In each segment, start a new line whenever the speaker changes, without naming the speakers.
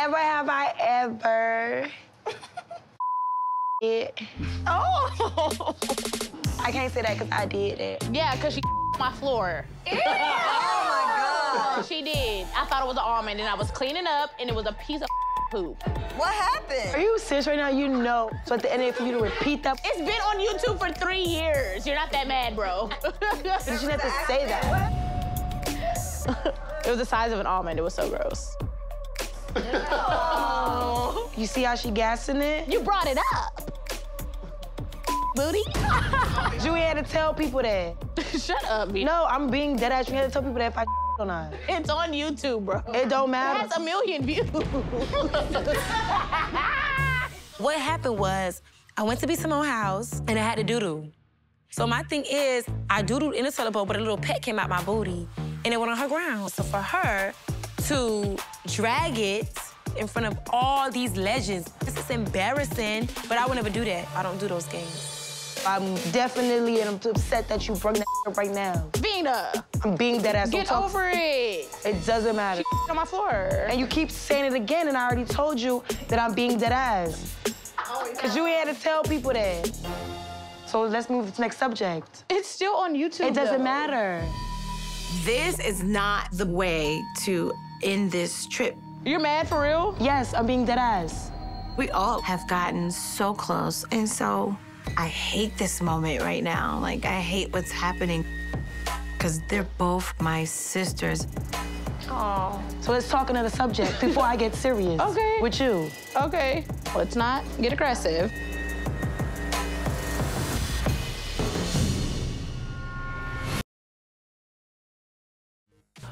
Never have I ever. it.
Oh.
I can't say that because I did it.
Yeah, because she my floor.
oh my God.
She did. I thought it was an almond, and I was cleaning up, and it was a piece of poop.
What happened?
Are you serious right now? You know. So at the end, of it, for you to repeat that.
It's been on YouTube for three years. You're not that mad, bro.
you shouldn't have to say that.
it was the size of an almond. It was so gross.
Oh. You see how she gassing it?
You brought it up. Booty.
you had to tell people that.
Shut up, bitch.
No, I'm being dead ass. You had to tell people that if I or not.
It's on YouTube, bro.
It don't matter.
It has a million views.
what happened was I went to B. Simone house and I had to doodle. So my thing is, I doodled in the toilet bowl, but a little pet came out my booty and it went on her ground. So for her to drag it in front of all these legends, this is embarrassing, but I would never do that. I don't do those games.
I'm definitely and I'm upset that you brought that up right now.
Bina.
I'm being that ass.
Get over it.
It doesn't matter.
She on my floor.
And you keep saying it again, and I already told you that I'm being dead ass. Because you had to tell people that. So let's move to the next subject.
It's still on YouTube.
It doesn't
though.
matter.
This is not the way to end this trip.
You're mad for real?
Yes, I'm being dead ass.
We all have gotten so close, and so I hate this moment right now. Like, I hate what's happening because they're both my sisters.
Oh. So let's talk another subject before I get serious.
Okay.
With you.
Okay. Let's not get aggressive.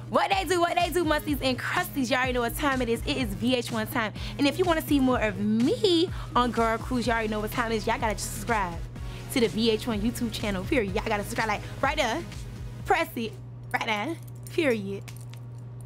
What they do, what they do, musties and crusties. You all already know what time it is. It is VH1 time. And if you want to see more of me on Girl Cruise, you all already know what time it is. Y'all gotta subscribe to the VH1 YouTube channel, period. Y'all gotta subscribe, like, right there. Press it, right there, period.